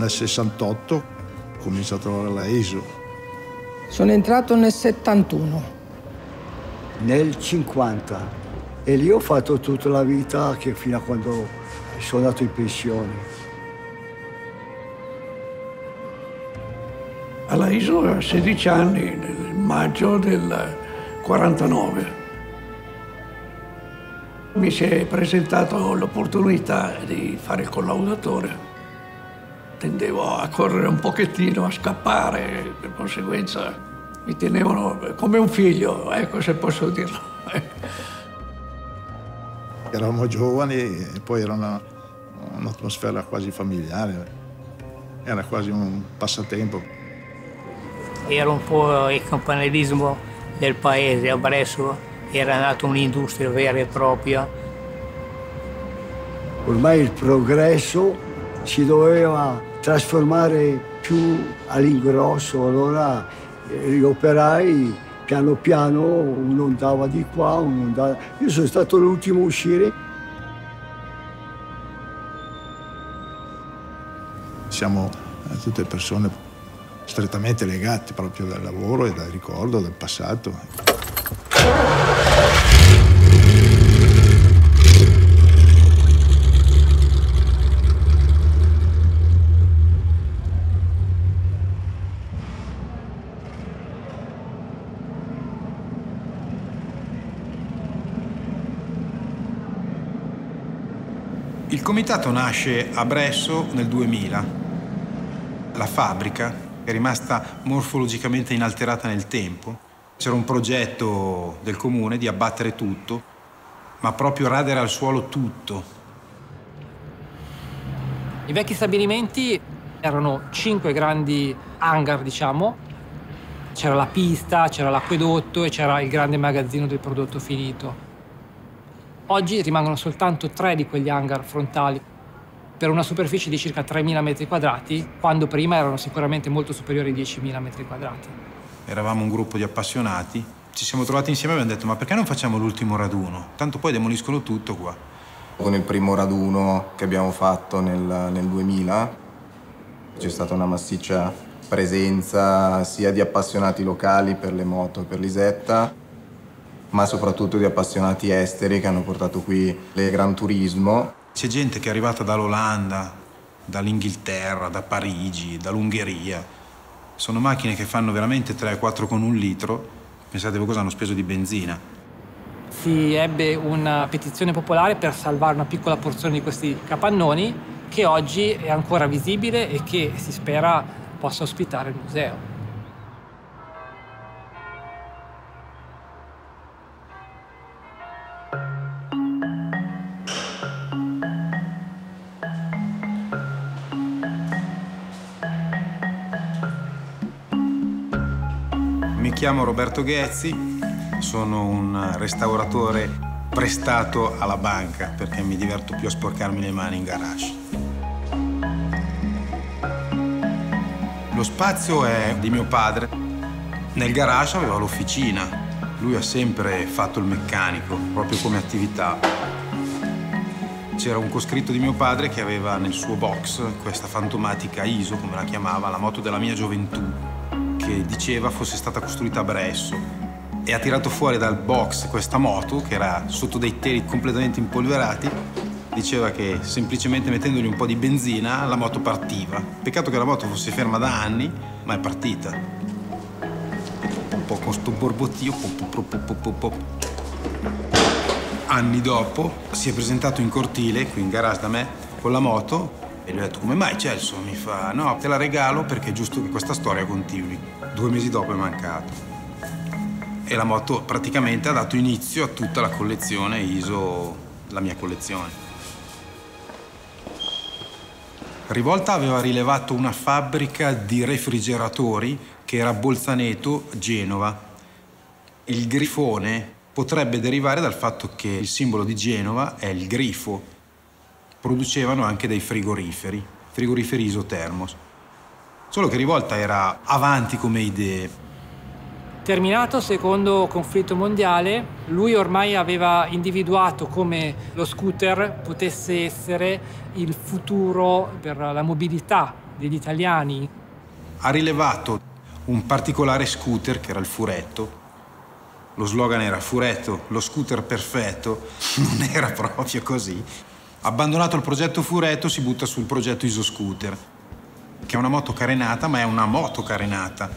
Nel 68 ho cominciato a lavorare alla ISO. Sono entrato nel 71. Nel 50. E lì ho fatto tutta la vita che fino a quando sono andato in pensione. Alla isola a 16 anni, nel maggio del 49. Mi si è presentata l'opportunità di fare il collaudatore. Tendevo a correre un pochettino, a scappare, per conseguenza mi tenevano come un figlio, ecco se posso dirlo. Eravamo giovani e poi era una, un'atmosfera quasi familiare, era quasi un passatempo. Era un po' il campanilismo del paese, a Bresso era nata un'industria vera e propria. Ormai il progresso si doveva trasformare più all'ingrosso, allora gli operai piano piano uno andava di qua, uno andava... Io sono stato l'ultimo a uscire. Siamo eh, tutte persone strettamente legate proprio dal lavoro e dal ricordo del passato. Il comitato nasce a Bresso nel 2000. La fabbrica è rimasta morfologicamente inalterata nel tempo. C'era un progetto del comune di abbattere tutto, ma proprio radere al suolo tutto. I vecchi stabilimenti erano cinque grandi hangar, diciamo. C'era la pista, c'era l'acquedotto e c'era il grande magazzino del prodotto finito. Oggi rimangono soltanto tre di quegli hangar frontali per una superficie di circa 3.000 metri quadrati, quando prima erano sicuramente molto superiori ai 10.000 metri quadrati. Eravamo un gruppo di appassionati, ci siamo trovati insieme e abbiamo detto ma perché non facciamo l'ultimo raduno? Tanto poi demoliscono tutto qua. Con il primo raduno che abbiamo fatto nel, nel 2000 c'è stata una massiccia presenza sia di appassionati locali per le moto e per l'Isetta, ma soprattutto di appassionati esteri che hanno portato qui le Gran Turismo. C'è gente che è arrivata dall'Olanda, dall'Inghilterra, da Parigi, dall'Ungheria. Sono macchine che fanno veramente 3-4 con un litro. Pensate voi cosa hanno speso di benzina. Si ebbe una petizione popolare per salvare una piccola porzione di questi capannoni che oggi è ancora visibile e che si spera possa ospitare il museo. Chiamo Roberto Ghezzi, sono un restauratore prestato alla banca perché mi diverto più a sporcarmi le mani in garage. Lo spazio è di mio padre. Nel garage aveva l'officina. Lui ha sempre fatto il meccanico, proprio come attività. C'era un coscritto di mio padre che aveva nel suo box questa fantomatica ISO, come la chiamava, la moto della mia gioventù, che diceva fosse stata costruita a Bresso. E ha tirato fuori dal box questa moto, che era sotto dei teli completamente impolverati, diceva che semplicemente mettendogli un po' di benzina la moto partiva. Peccato che la moto fosse ferma da anni, ma è partita. Un po' con sto borbottio. Pop, pop, pop, pop, pop. Anni dopo si è presentato in cortile, qui in garage da me, con la moto e gli ho detto come mai Celso? Mi fa no, te la regalo perché è giusto che questa storia continui. Due mesi dopo è mancato. E la moto praticamente ha dato inizio a tutta la collezione ISO, la mia collezione. Rivolta aveva rilevato una fabbrica di refrigeratori che era a Bolzaneto, Genova. Il grifone potrebbe derivare dal fatto che il simbolo di Genova è il grifo. Producevano anche dei frigoriferi, frigoriferi isotermos. Solo che Rivolta era avanti come idee. Terminato il secondo conflitto mondiale, lui ormai aveva individuato come lo scooter potesse essere il futuro per la mobilità degli italiani. Ha rilevato un particolare scooter che era il Furetto. Lo slogan era Furetto, lo scooter perfetto. Non era proprio così. Abbandonato il progetto Furetto si butta sul progetto Isoscooter, che è una moto carenata, ma è una moto carenata.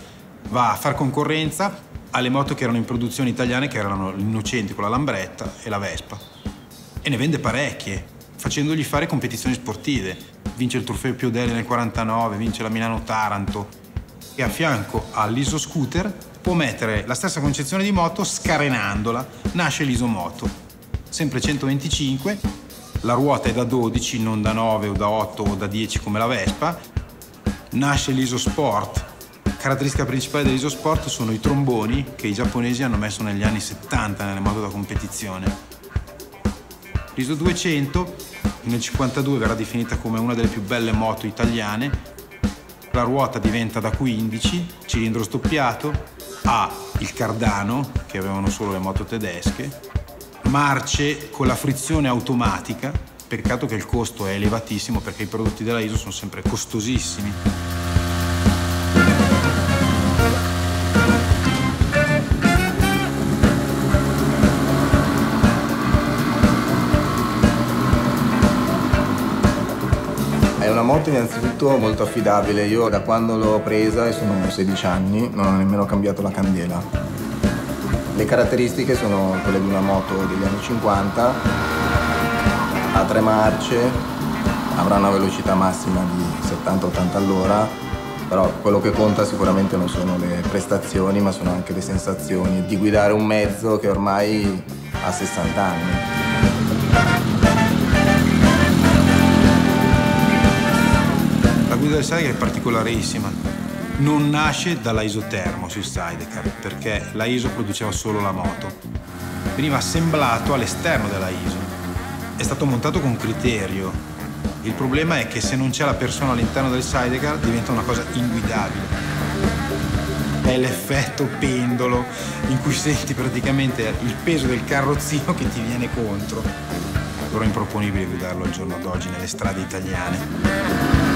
Va a far concorrenza alle moto che erano in produzione italiane, che erano l'Innocenti con la Lambretta e la Vespa. E ne vende parecchie, facendogli fare competizioni sportive. Vince il trofeo Piodeli nel 49, vince la Milano-Taranto. E a fianco all'Isoscooter può mettere la stessa concezione di moto scarenandola. Nasce l'Isomoto. Sempre 125, la ruota è da 12, non da 9 o da 8 o da 10 come la Vespa. Nasce l'Isosport. Caratteristica principale dell'Isosport sono i tromboni che i giapponesi hanno messo negli anni 70 nelle moto da competizione. L'Iso 200 nel 52 verrà definita come una delle più belle moto italiane. La ruota diventa da 15, cilindro stoppiato, ha il cardano, che avevano solo le moto tedesche, marce con la frizione automatica, peccato che il costo è elevatissimo perché i prodotti della ISO sono sempre costosissimi. È una moto innanzitutto molto affidabile, io da quando l'ho presa, e sono 16 anni, non ho nemmeno cambiato la candela. Le caratteristiche sono quelle di una moto degli anni 50, ha tre marce, avrà una velocità massima di 70-80 all'ora, però quello che conta sicuramente non sono le prestazioni, ma sono anche le sensazioni di guidare un mezzo che ormai ha 60 anni. La guida del Saiga è particolarissima non nasce dalla isotermo sui sidecar, perché la ISO produceva solo la moto. Veniva assemblato all'esterno della ISO. È stato montato con criterio. Il problema è che se non c'è la persona all'interno del sidecar diventa una cosa inguidabile. È l'effetto pendolo in cui senti praticamente il peso del carrozzino che ti viene contro. Allora è improponibile guidarlo al giorno d'oggi nelle strade italiane.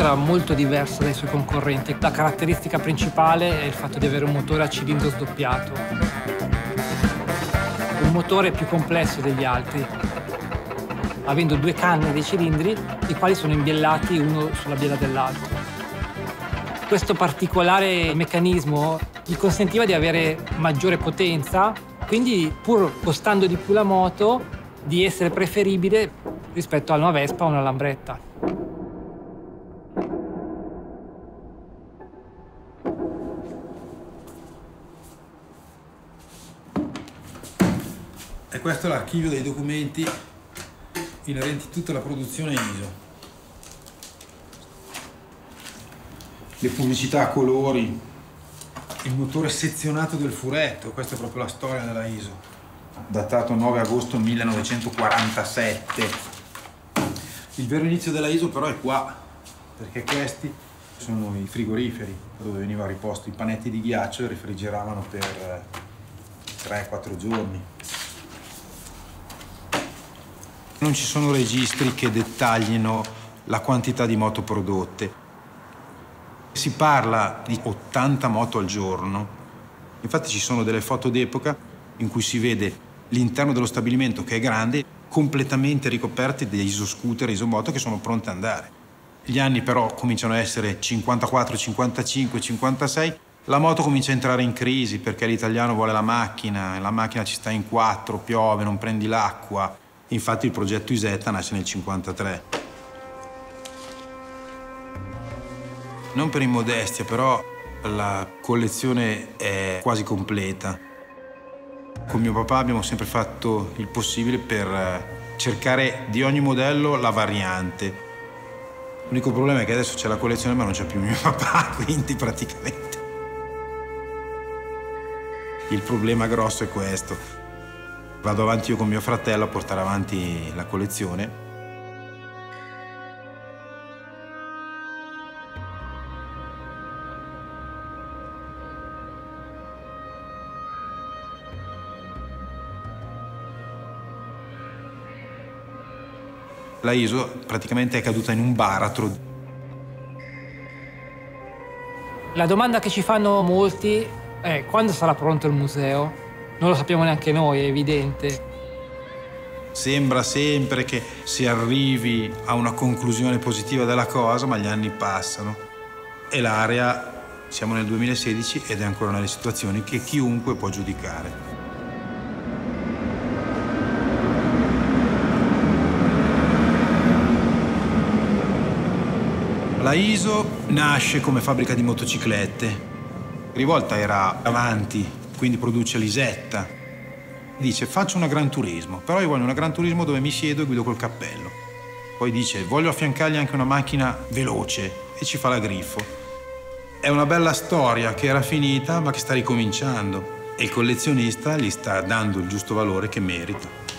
Era molto diversa dai suoi concorrenti. La caratteristica principale è il fatto di avere un motore a cilindro sdoppiato. Un motore più complesso degli altri, avendo due canne dei cilindri, i quali sono imbiellati uno sulla biella dell'altro. Questo particolare meccanismo gli consentiva di avere maggiore potenza, quindi pur costando di più la moto, di essere preferibile rispetto a una Vespa o una Lambretta. Questo è l'archivio dei documenti inerenti a tutta la produzione ISO. Le pubblicità a colori, il motore sezionato del furetto, questa è proprio la storia della ISO, datato 9 agosto 1947. Il vero inizio della ISO però è qua, perché questi sono i frigoriferi dove veniva riposto i panetti di ghiaccio e refrigeravano per 3-4 giorni. Non ci sono registri che dettaglino la quantità di moto prodotte. Si parla di 80 moto al giorno. Infatti ci sono delle foto d'epoca in cui si vede l'interno dello stabilimento che è grande, completamente ricoperti di isoscooter, isomoto che sono pronte ad andare. Gli anni però cominciano a essere 54, 55, 56. La moto comincia a entrare in crisi perché l'italiano vuole la macchina, la macchina ci sta in quattro, piove, non prendi l'acqua. Infatti il progetto Isetta nasce nel 1953. Non per immodestia, però la collezione è quasi completa. Con mio papà abbiamo sempre fatto il possibile per eh, cercare di ogni modello la variante. L'unico problema è che adesso c'è la collezione ma non c'è più mio papà, quindi praticamente. Il problema grosso è questo. Vado avanti io con mio fratello a portare avanti la collezione. La ISO praticamente è caduta in un baratro. La domanda che ci fanno molti è quando sarà pronto il museo? Non lo sappiamo neanche noi, è evidente. Sembra sempre che si arrivi a una conclusione positiva della cosa, ma gli anni passano e l'area, siamo nel 2016 ed è ancora nelle situazioni che chiunque può giudicare. La ISO nasce come fabbrica di motociclette. Rivolta era avanti, quindi produce l'Isetta. Dice faccio una Gran Turismo, però io voglio una Gran Turismo dove mi siedo e guido col cappello. Poi dice voglio affiancargli anche una macchina veloce e ci fa la Griffo. È una bella storia che era finita ma che sta ricominciando e il collezionista gli sta dando il giusto valore che merita.